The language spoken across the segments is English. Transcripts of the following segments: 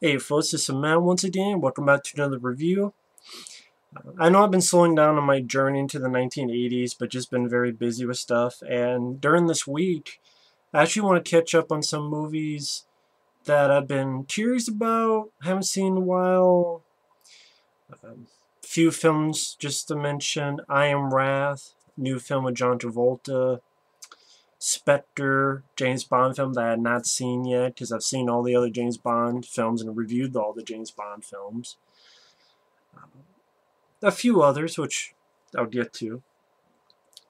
Hey folks, this is Matt once again. Welcome back to another review. Uh, I know I've been slowing down on my journey into the 1980s, but just been very busy with stuff. And during this week, I actually want to catch up on some movies that I've been curious about, haven't seen in a while. A um, few films just to mention I Am Wrath, new film with John Travolta. Spectre James Bond film that I had not seen yet because I've seen all the other James Bond films and reviewed all the James Bond films. Um, a few others, which I'll get to.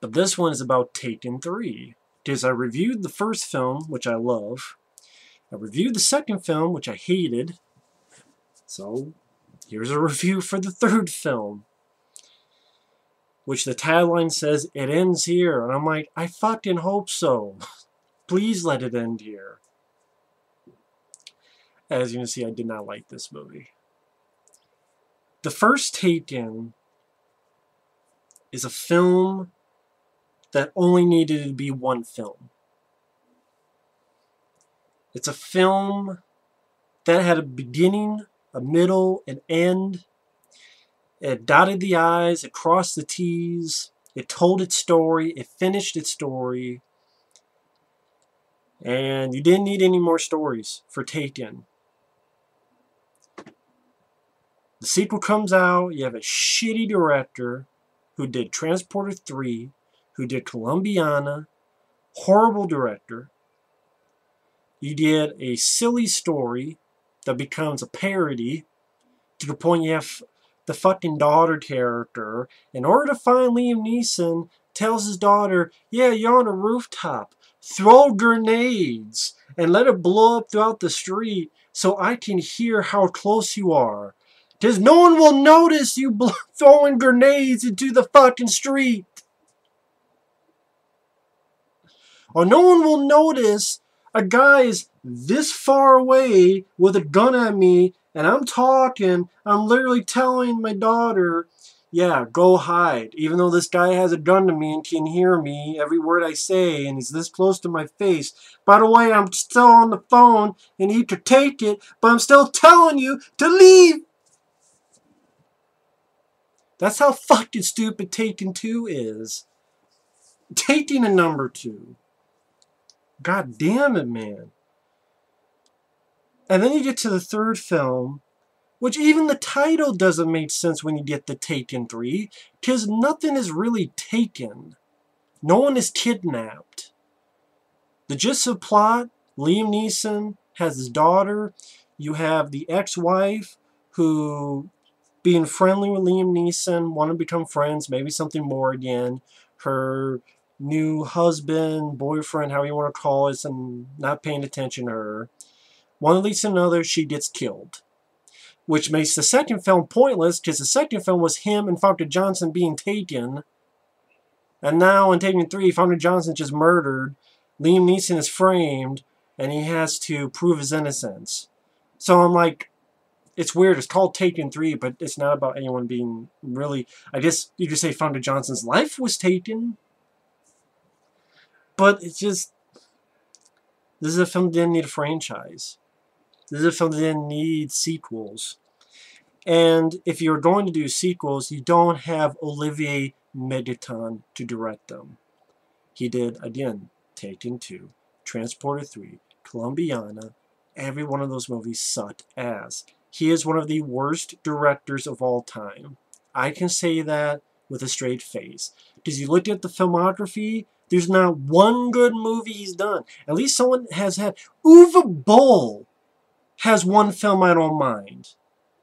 But this one is about Taken 3. Because I reviewed the first film, which I love. I reviewed the second film, which I hated. So, here's a review for the third film which the tagline says it ends here. And I'm like, I fucking hope so. Please let it end here. As you can see, I did not like this movie. The first Taken is a film that only needed to be one film. It's a film that had a beginning, a middle, an end, it dotted the I's, it crossed the T's, it told its story, it finished its story, and you didn't need any more stories for Taken. The sequel comes out, you have a shitty director who did Transporter 3, who did Colombiana, horrible director. You did a silly story that becomes a parody to the point you have the fucking daughter character, in order to find Liam Neeson, tells his daughter, yeah, you're on a rooftop. Throw grenades and let it blow up throughout the street so I can hear how close you are. Because no one will notice you throwing grenades into the fucking street. Or no one will notice a guy is this far away with a gun at me and I'm talking, I'm literally telling my daughter, yeah, go hide. Even though this guy has a gun to me and can hear me, every word I say, and he's this close to my face. By the way, I'm still on the phone and he could take it, but I'm still telling you to leave. That's how fucking stupid Taken 2 is. Taking a number 2. God damn it, man. And then you get to the third film, which even the title doesn't make sense when you get the Taken 3, because nothing is really taken. No one is kidnapped. The gist of plot, Liam Neeson has his daughter, you have the ex-wife who, being friendly with Liam Neeson, want to become friends, maybe something more again, her new husband, boyfriend, however you want to call it, and not paying attention to her. One leads to another, she gets killed. Which makes the second film pointless, because the second film was him and Famke Janssen being taken. And now in Taken 3, Famke Janssen just murdered. Liam Neeson is framed, and he has to prove his innocence. So I'm like, it's weird. It's called Taken 3, but it's not about anyone being really... I guess you could say Famke Janssen's life was taken. But it's just... This is a film that didn't need a franchise. This is a film that didn't need sequels. And if you're going to do sequels, you don't have Olivier Megaton to direct them. He did, again, Taken 2, Transporter 3, Colombiana. Every one of those movies sucked ass. He is one of the worst directors of all time. I can say that with a straight face. Because you look at the filmography, there's not one good movie he's done. At least someone has had. Uwe Boll has one film I don't mind.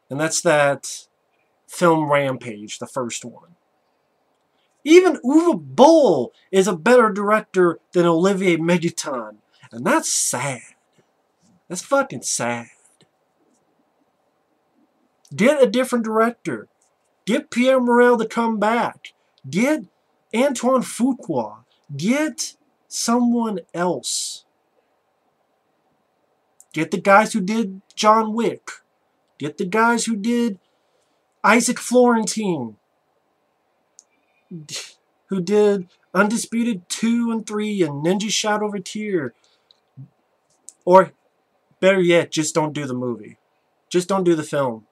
And that's that film Rampage, the first one. Even Uwe Boll is a better director than Olivier Megaton. And that's sad. That's fucking sad. Get a different director. Get Pierre Morel to come back. Get Antoine Fuqua. Get someone else. Get the guys who did John Wick. Get the guys who did Isaac Florentine. Who did Undisputed 2 and 3 and Ninja Shadow of a Tear. Or, better yet, just don't do the movie. Just don't do the film.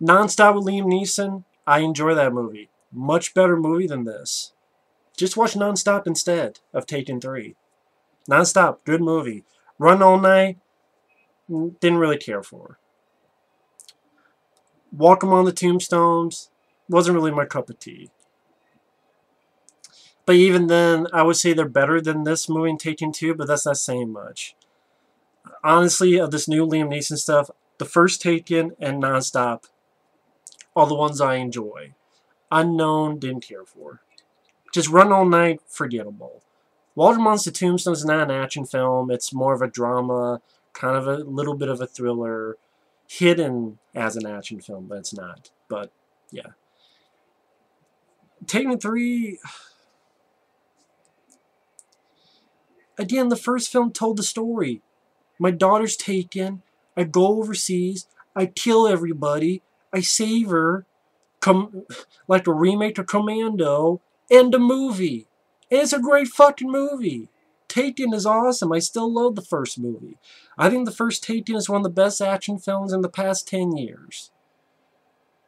Nonstop with Liam Neeson, I enjoy that movie. Much better movie than this. Just watch Nonstop instead of Taken 3. Nonstop, good movie. Run All Night, mm, didn't really care for. Walk Among the Tombstones, wasn't really my cup of tea. But even then, I would say they're better than this movie and Taken 2, but that's not saying much. Honestly, of this new Liam Neeson stuff, the first Taken and Nonstop are the ones I enjoy. Unknown, didn't care for. Just Run All Night, forgettable. Walk Amongst the Tombstones is not an action film. It's more of a drama, kind of a little bit of a thriller, hidden as an action film, but it's not. But, yeah. Taken 3... Again, the first film told the story. My daughter's taken. I go overseas. I kill everybody. I save her. Com like a remake of Commando. And a movie. And it's a great fucking movie. Taken is awesome. I still love the first movie. I think the first Taken is one of the best action films in the past 10 years.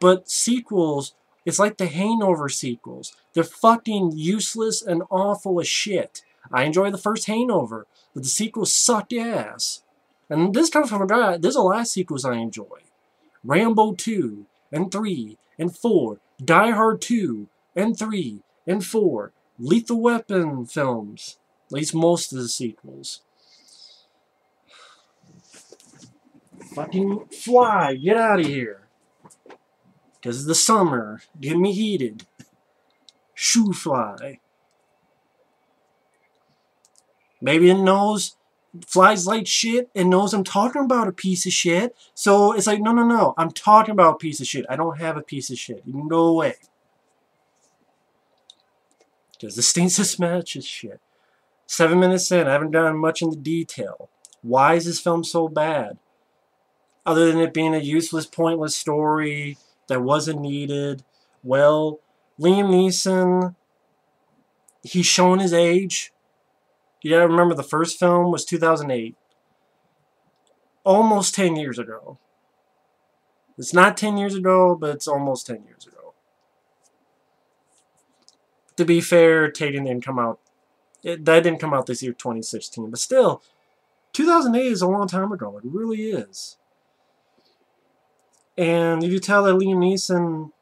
But sequels, it's like the Hangover sequels. They're fucking useless and awful as shit. I enjoy the first Hangover, but the sequels sucked ass. And this comes from a guy, there's a lot of sequels I enjoy. Rambo 2, and 3, and 4, Die Hard 2, and 3, and 4, Lethal Weapon films, at least most of the sequels. Fucking fly, get out of here. Because it's the summer, get me heated. Shoo fly. Maybe it knows flies like shit and knows I'm talking about a piece of shit. So it's like, no, no, no. I'm talking about a piece of shit. I don't have a piece of shit. Go away. Because the Stainless match is shit. Seven minutes in, I haven't done much in the detail. Why is this film so bad? Other than it being a useless, pointless story that wasn't needed. Well, Liam Neeson, he's shown his age. You gotta remember the first film was 2008. Almost 10 years ago. It's not 10 years ago, but it's almost 10 years ago. To be fair, Taken didn't come out. It, that didn't come out this year, 2016. But still, 2008 is a long time ago. It really is. And you tell that Liam Neeson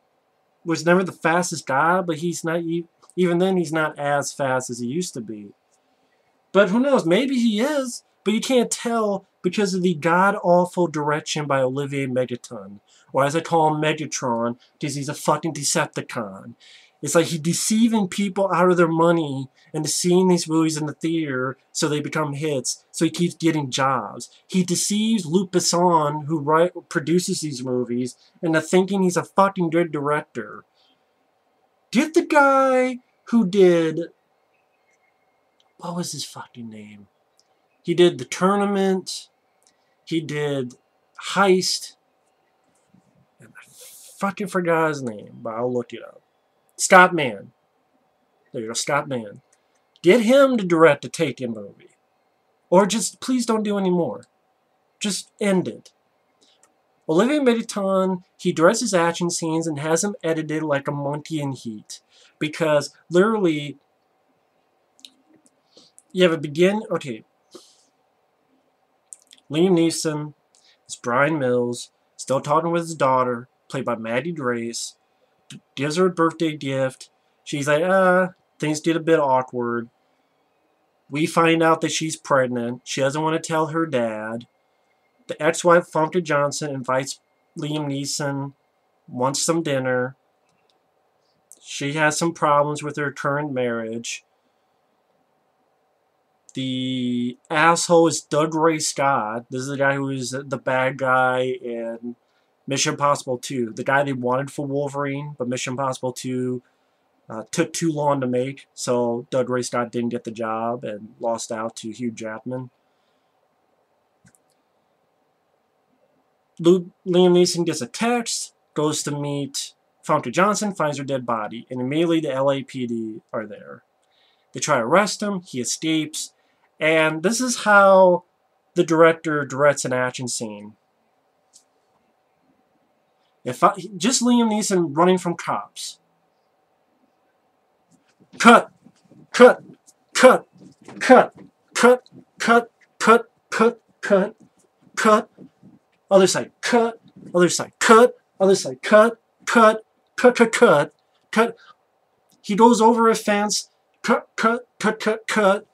was never the fastest guy, but he's not, even then, he's not as fast as he used to be. But who knows? Maybe he is. But you can't tell because of the god-awful direction by Olivier Megaton. Or as I call him, Megatron, because he's a fucking Decepticon. It's like he's deceiving people out of their money into seeing these movies in the theater so they become hits, so he keeps getting jobs. He deceives Luc Besson, who write, produces these movies, into thinking he's a fucking good director. Did the guy who did what was his fucking name? He did the tournament. He did Heist. And I fucking forgot his name, but I'll look it up. Scott Mann. There you go, Scott Mann. Get him to direct a Taken movie. Or just, please don't do any more. Just end it. Olivier Megaton, he directs his action scenes and has them edited like a monkey in heat. Because literally, you have a begin, okay. Liam Neeson is Brian Mills, still talking with his daughter, played by Maggie Grace, gives her a birthday gift. She's like, ah, things get a bit awkward. We find out that she's pregnant. She doesn't want to tell her dad. The ex-wife, Famke Janssen, invites Liam Neeson, wants some dinner. She has some problems with her current marriage. The asshole is Dougray Scott. This is the guy who is the bad guy in Mission Impossible 2. The guy they wanted for Wolverine, but Mission Impossible 2 uh, took too long to make, so Dougray Scott didn't get the job and lost out to Hugh Jackman. Luke, Liam Neeson gets a text, goes to meet Famke Janssen, finds her dead body, and immediately the LAPD are there. They try to arrest him, he escapes, and this is how the director directs an action scene. If I just Liam Neeson running from cops. Cut, cut, cut, cut, cut, cut, cut, cut, cut, cut. Other side, cut. Other side, cut. Other side, cut, cut, cut, cut, cut, cut. He goes over a fence, cut, cut, cut, cut, cut,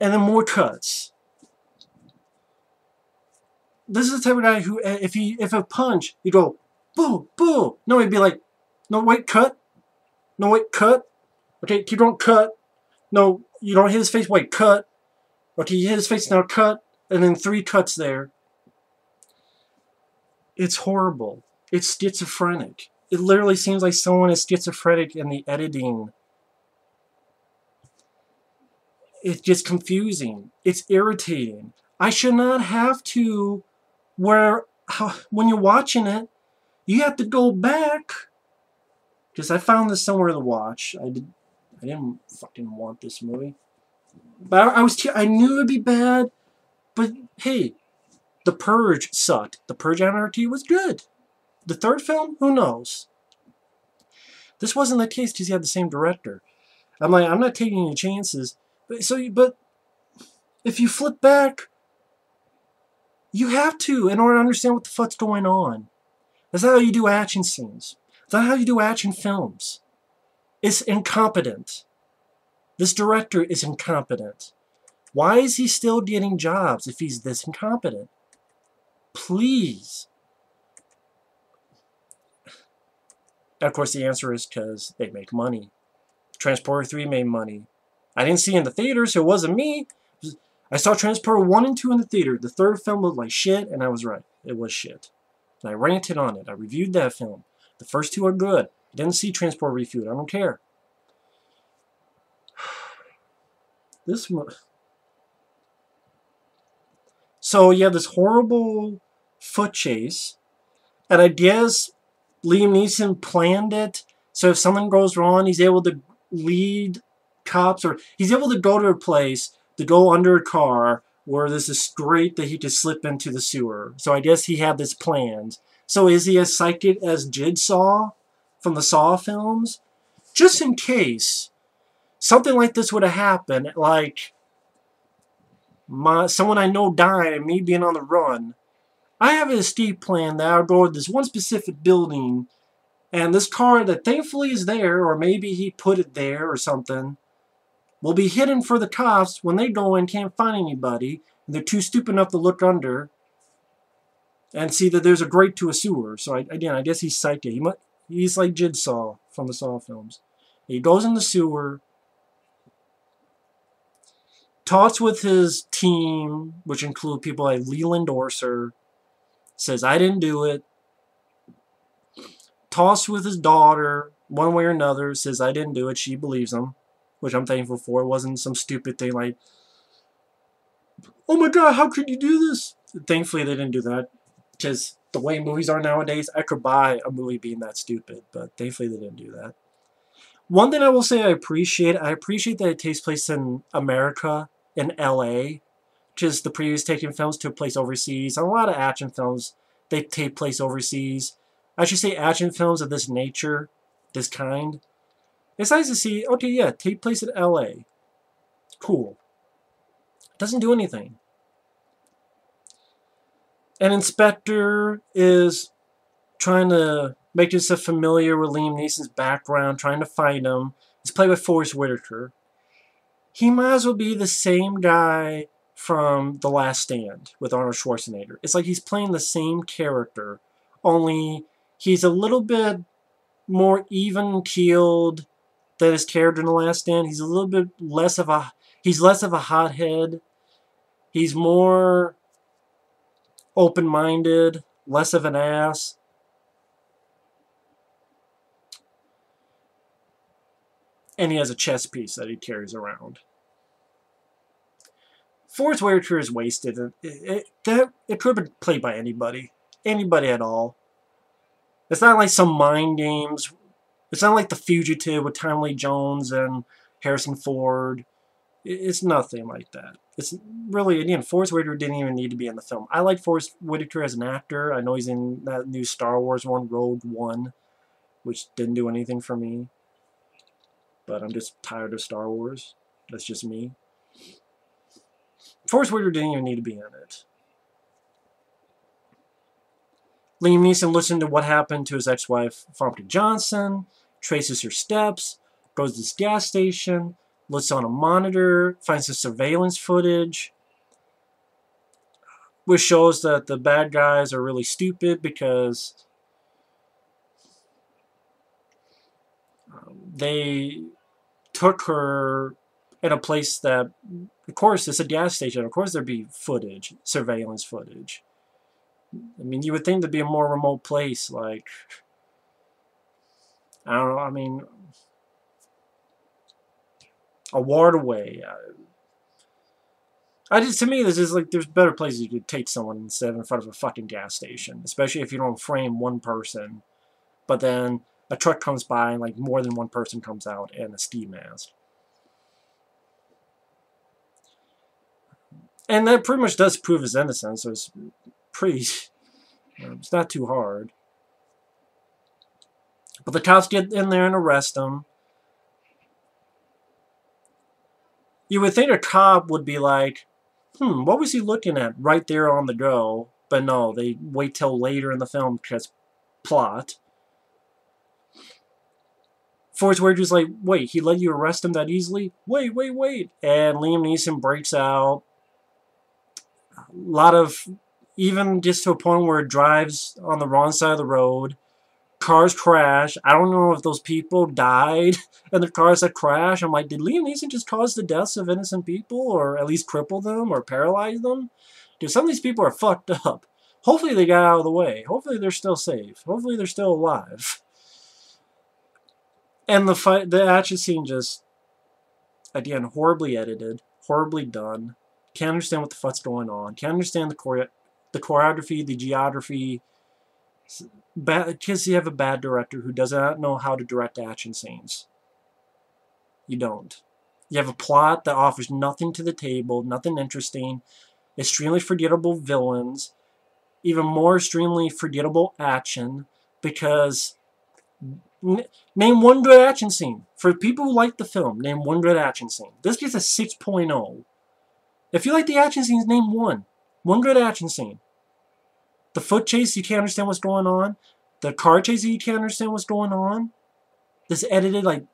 and then more cuts. This is the type of guy who, if he, if a punch, he go, boo, boo. No, he'd be like, no, wait, cut. No, wait, cut. Okay, keep on, cut. No, you don't hit his face, wait, cut. Okay, you hit his face, now cut. And then three cuts there. It's horrible. It's schizophrenic. It literally seems like someone is schizophrenic in the editing. It's just confusing. It's irritating. I should not have to, where, how, when you're watching it, you have to go back. Because I found this somewhere to watch. I did. I didn't fucking want this movie. But I, I was. I knew it'd be bad. But hey, The Purge sucked. The Purge Anarchy was good. The third film, who knows? This wasn't the case because he had the same director. I'm like, I'm not taking any chances. But so, but if you flip back, you have to in order to understand what the fuck's going on. That's not how you do action scenes. That's not how you do action films. It's incompetent. This director is incompetent. Why is he still getting jobs if he's this incompetent? Please. of course, the answer is because they make money. Transporter 3 made money. I didn't see it in the theater, so it wasn't me. I saw Transporter 1 and 2 in the theater. The third film looked like shit, and I was right. It was shit. And I ranted on it. I reviewed that film. The first two are good. I didn't see Transporter Refueled. I don't care. This one... So you have this horrible foot chase. And I guess Liam Neeson planned it. So if something goes wrong, he's able to lead cops or he's able to go to a place to go under a car where there's a straight that he could slip into the sewer. So I guess he had this planned. So is he as psychic as Jigsaw from the Saw films? Just in case something like this would have happened, like my someone I know died and me being on the run, I have an escape plan that I'll go to this one specific building and this car that thankfully is there, or maybe he put it there or something, will be hidden for the cops when they go and can't find anybody. And they're too stupid enough to look under and see that there's a grate to a sewer. So I, again, I guess he's psychic. He he's like Jigsaw from the Saw films. He goes in the sewer, talks with his team, which include people like Leland Orser, says, I didn't do it. Talks with his daughter, one way or another, says, I didn't do it. She believes him which I'm thankful for. It wasn't some stupid thing like, oh my god, how could you do this? Thankfully, they didn't do that, because the way movies are nowadays, I could buy a movie being that stupid, but thankfully they didn't do that. One thing I will say I appreciate, I appreciate that it takes place in America, in L.A., because the previous Taken films took place overseas, and a lot of action films, they take place overseas. I should say action films of this nature, this kind, it's nice to see, okay, yeah, take place in LA. Cool. Doesn't do anything. An inspector is trying to make himself familiar with Liam Neeson's background, trying to find him. He's played by Forest Whitaker. He might as well be the same guy from The Last Stand with Arnold Schwarzenegger. It's like he's playing the same character, only he's a little bit more even-keeled, that his character in The Last Stand. He's a little bit less of a he's less of a hothead. He's more open-minded, less of an ass. And he has a chess piece that he carries around. Forest Whitaker is wasted. It, it, it could have been played by anybody. Anybody at all. It's not like some mind games it's not like The Fugitive with Tommy Jones and Harrison Ford. It's nothing like that. It's really, again, Forest Whitaker didn't even need to be in the film. I like Forest Whitaker as an actor. I know he's in that new Star Wars one, Rogue One, which didn't do anything for me. But I'm just tired of Star Wars. That's just me. Forest Whitaker didn't even need to be in it. Liam Neeson listened to what happened to his ex-wife, Famke Janssen, traces her steps, goes to this gas station, looks on a monitor, finds the surveillance footage, which shows that the bad guys are really stupid because um, they took her in a place that, of course, it's a gas station. Of course, there'd be footage, surveillance footage. I mean, you would think there'd be a more remote place, like, I don't know, I mean, a ward away. Uh, I just, to me, this is like, there's better places you could take someone instead of in front of a fucking gas station, especially if you don't frame one person, but then a truck comes by and like more than one person comes out and a ski mask. And that pretty much does prove his innocence, pretty, it's not too hard. But the cops get in there and arrest him. You would think a cop would be like, hmm, what was he looking at right there on the go? But no, they wait till later in the film because plot. Forest Whitaker's like, wait, he let you arrest him that easily? Wait, wait, wait. And Liam Neeson breaks out. A lot of, even just to a point where it drives on the wrong side of the road cars crash. I don't know if those people died and the cars that crash. I'm like, did Liam Neeson just cause the deaths of innocent people or at least cripple them or paralyze them? Dude, some of these people are fucked up. Hopefully they got out of the way. Hopefully they're still safe. Hopefully they're still alive. And the fight, the action scene just, again, horribly edited, horribly done. Can't understand what the fuck's going on. Can't understand the chore the choreography, the geography, because you have a bad director who does not know how to direct action scenes. You don't. You have a plot that offers nothing to the table, nothing interesting, extremely forgettable villains, even more extremely forgettable action, because name one good action scene. For people who like the film, name one good action scene. This gets a 6.0. If you like the action scenes, name one. One good action scene. The foot chase, you can't understand what's going on. The car chase, you can't understand what's going on. This edited like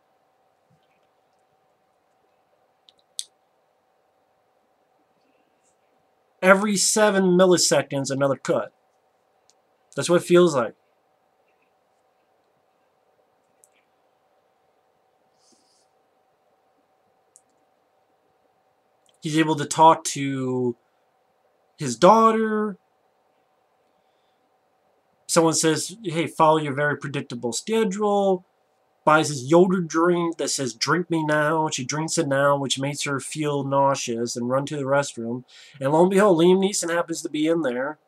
every seven milliseconds another cut. That's what it feels like. He's able to talk to his daughter, someone says, hey, follow your very predictable schedule, buys his Yoda drink that says, drink me now. She drinks it now, which makes her feel nauseous and run to the restroom. And lo and behold, Liam Neeson happens to be in there.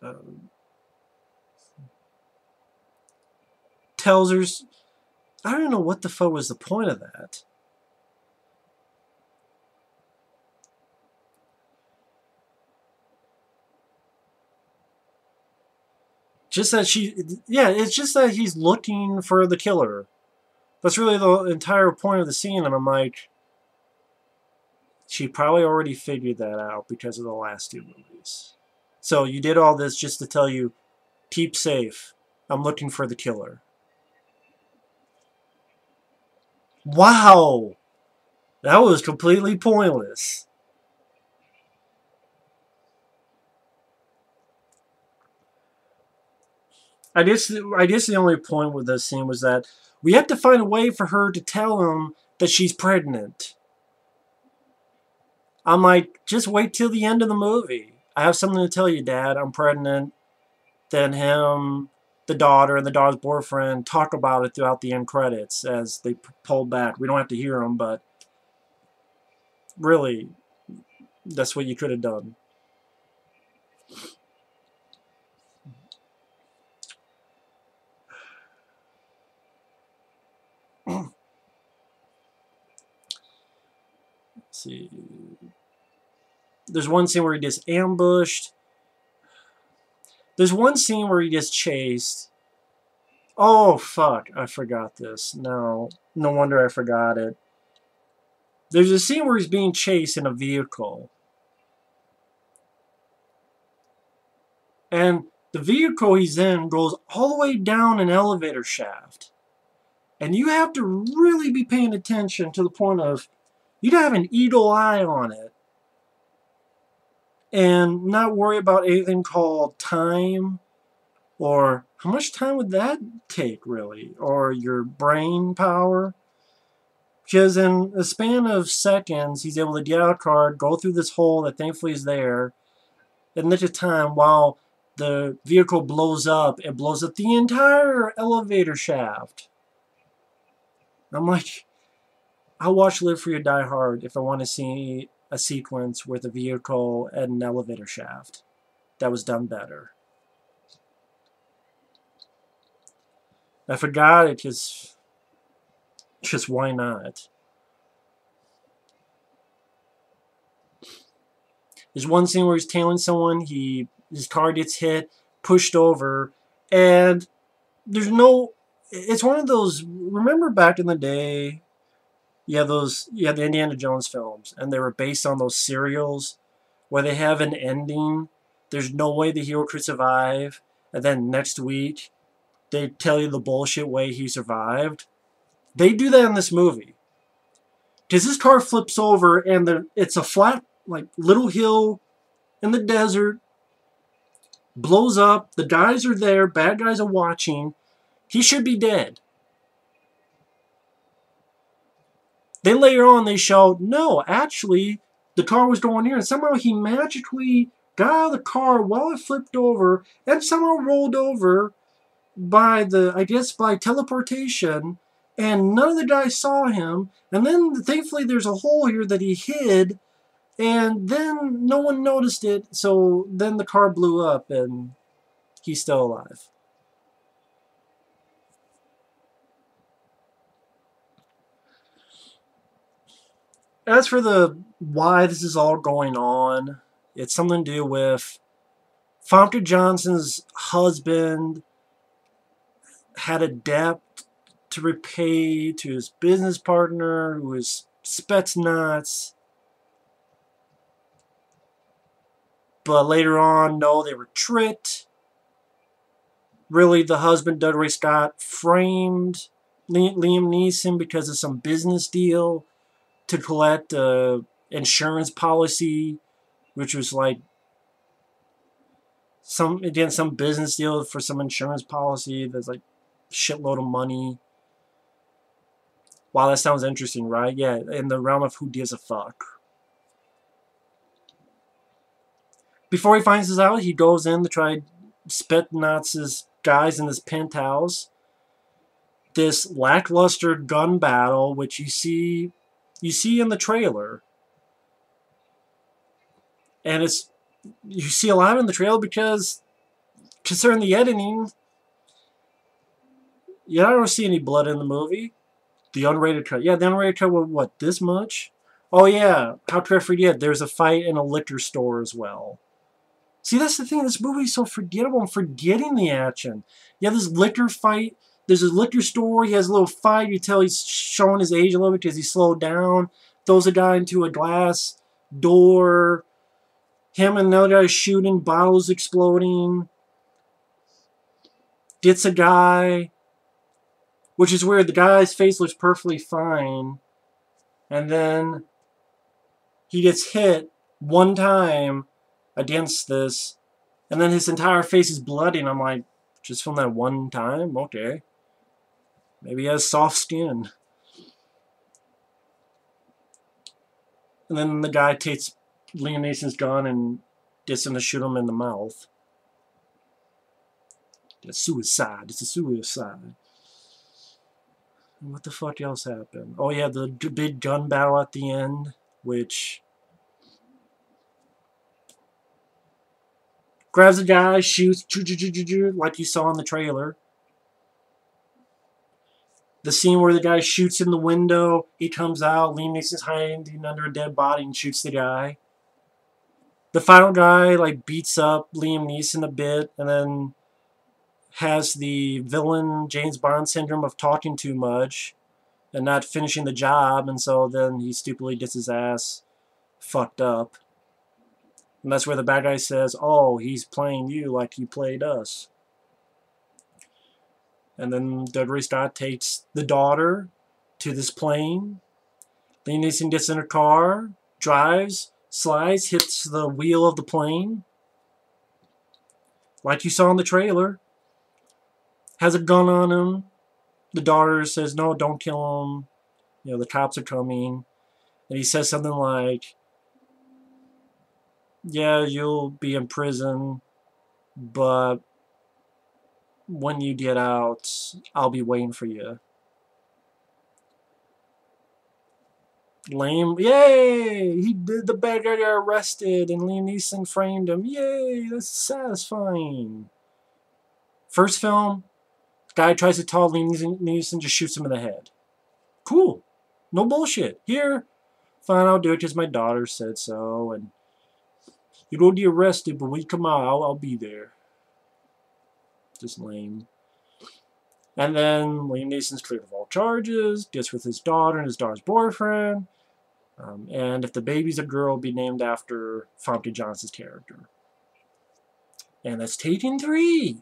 Um, tells her, I don't know what the fuck was the point of that. Just that she, yeah, it's just that he's looking for the killer. That's really the entire point of the scene, and I'm like, she probably already figured that out because of the last two movies. So you did all this just to tell you, keep safe. I'm looking for the killer. Wow! That was completely pointless. I guess I guess the only point with this scene was that we have to find a way for her to tell him that she's pregnant. I'm like, just wait till the end of the movie. I have something to tell you, Dad. I'm pregnant. Then him, the daughter, and the daughter's boyfriend talk about it throughout the end credits as they pull back. We don't have to hear them, but really, that's what you could have done. See. There's one scene where he gets ambushed. There's one scene where he gets chased. Oh, fuck. I forgot this. No. No wonder I forgot it. There's a scene where he's being chased in a vehicle. And the vehicle he's in goes all the way down an elevator shaft. And you have to really be paying attention to the point of you'd have an eagle eye on it. And not worry about anything called time or how much time would that take really? Or your brain power? Because in a span of seconds, he's able to get out a card, go through this hole that thankfully is there, and in little time while the vehicle blows up, it blows up the entire elevator shaft. I'm like, I'll watch Live Free or Die Hard if I want to see a sequence with a vehicle and an elevator shaft that was done better. I forgot it because just why not? There's one scene where he's tailing someone, he his car gets hit, pushed over, and there's no it's one of those remember back in the day yeah those yeah the Indiana Jones films and they were based on those serials where they have an ending. There's no way the hero could survive and then next week they tell you the bullshit way he survived. They do that in this movie. Because this car flips over and the it's a flat like little hill in the desert blows up the guys are there bad guys are watching he should be dead. Then later on they showed, no, actually, the car was going near, and somehow he magically got out of the car while it flipped over, and somehow rolled over by the, I guess, by teleportation, and none of the guys saw him, and then thankfully there's a hole here that he hid, and then no one noticed it, so then the car blew up, and he's still alive. As for the why this is all going on, it's something to do with Famke Janssen's husband had a debt to repay to his business partner who was Spetsnaz. But later on, no, they were tricked. Really, the husband, Dougray Scott, framed Liam Neeson because of some business deal to collect insurance policy, which was like some again some business deal for some insurance policy that's like shitload of money. Wow, that sounds interesting, right? Yeah, in the realm of who gives a fuck. Before he finds this out, he goes in to try Spetsnaz's guys in this penthouse. This lackluster gun battle, which you see you see in the trailer. And it's you see a lot in the trailer because concerning the editing, you don't see any blood in the movie. The unrated cut. Yeah, the unrated cut was what, this much? Oh yeah, how I forget? There's a fight in a liquor store as well. See, that's the thing. This movie's so forgettable. I'm forgetting the action. Yeah, this liquor fight there's a liquor store. He has a little fight. You tell he's showing his age a little bit because he slowed down. Throws a guy into a glass door. Him and another guy shooting. Bottles exploding. Gets a guy. Which is weird. The guy's face looks perfectly fine. And then he gets hit one time against this. And then his entire face is bloody. And I'm like, just from that one time? Okay. Maybe he has soft skin. And then the guy takes Neeson's gun and gets him to shoot him in the mouth. It's suicide. It's a suicide. What the fuck else happened? Oh yeah, the big gun battle at the end, which grabs a guy, shoots, like you saw in the trailer. The scene where the guy shoots in the window, he comes out, Liam Neeson's hiding under a dead body and shoots the guy. The final guy like beats up Liam Neeson a bit and then has the villain James Bond syndrome of talking too much and not finishing the job, and so then he stupidly gets his ass fucked up. And that's where the bad guy says, oh, he's playing you like you played us. And then Dougray Scott takes the daughter to this plane. Liam Neeson gets in a car, drives, slides, hits the wheel of the plane. Like you saw in the trailer. Has a gun on him. The daughter says, no, don't kill him. You know, the cops are coming. And he says something like, yeah, you'll be in prison, but when you get out, I'll be waiting for you. Lame. Yay! He did the bad guy got arrested and Liam Neeson framed him. Yay! That's satisfying. First film, guy tries to tell Liam Neeson, just shoots him in the head. Cool. No bullshit. Here, fine, I'll do it because my daughter said so, and you don't get arrested, but when you come out, I'll, I'll be there. Just lame. And then Liam Neeson's cleared of all charges, gets with his daughter and his daughter's boyfriend. Um, and if the baby's a girl, be named after Famke Janssen's character. And that's Taken 3.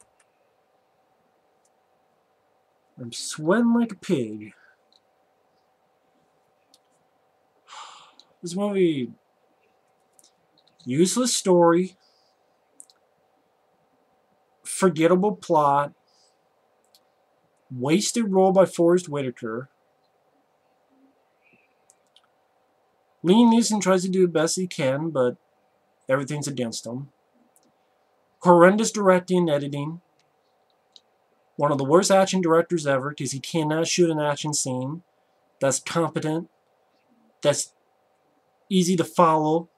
I'm sweating like a pig. This movie, useless story, forgettable plot, wasted role by Forest Whitaker. Liam Neeson tries to do the best he can, but everything's against him. Horrendous directing and editing. One of the worst action directors ever because he cannot shoot an action scene that's competent, that's easy to follow,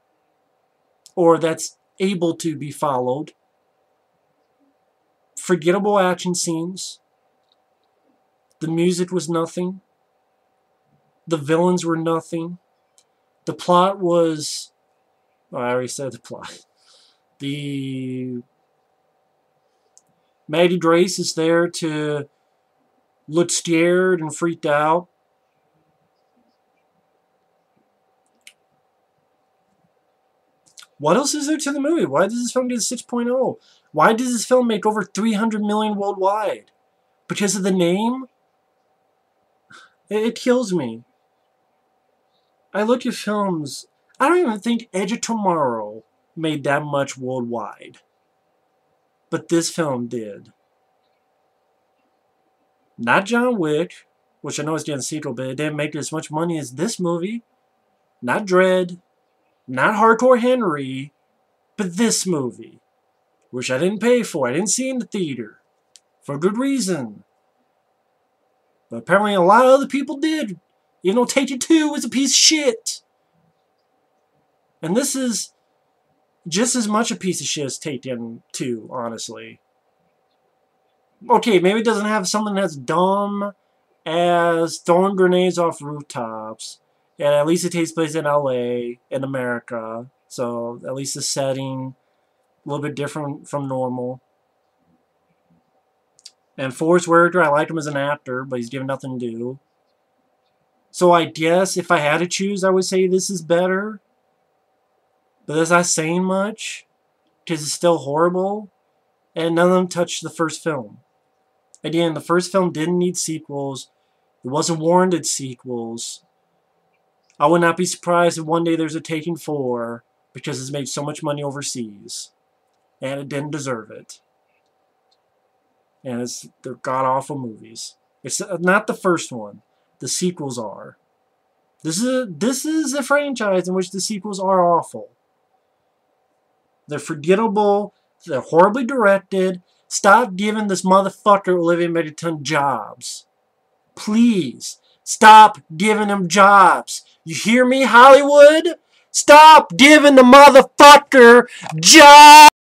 or that's able to be followed forgettable action scenes. The music was nothing. The villains were nothing. The plot was... Oh, I already said the plot. The... Maggie Grace is there to look scared and freaked out. What else is there to the movie? Why does this film get a 6.0? Why does this film make over 300 million worldwide? Because of the name? It, it kills me. I look at films, I don't even think Edge of Tomorrow made that much worldwide. But this film did. Not John Wick, which I know is getting a sequel, but it didn't make as much money as this movie. Not Dredd not Hardcore Henry, but this movie, which I didn't pay for. I didn't see in the theater, for good reason. But apparently a lot of other people did. Even know, Taken 2 is a piece of shit. And this is just as much a piece of shit as Taken 2, honestly. Okay, maybe it doesn't have something that's dumb as throwing grenades off rooftops and at least it takes place in LA, in America. So at least the setting a little bit different from normal. And Forest Whitaker, I like him as an actor, but he's given nothing to do. So I guess if I had to choose, I would say this is better. But that's not saying much, because it's still horrible. And none of them touched the first film. Again, the first film didn't need sequels. It wasn't warranted sequels. I would not be surprised if one day there's a Taken 4 because it's made so much money overseas. And it didn't deserve it. And it's they're god-awful movies. It's uh, not the first one. The sequels are. This is a, this is a franchise in which the sequels are awful. They're forgettable. They're horribly directed. Stop giving this motherfucker Olivier Megaton jobs. Please. Stop giving him jobs. You hear me, Hollywood? Stop giving the motherfucker jobs!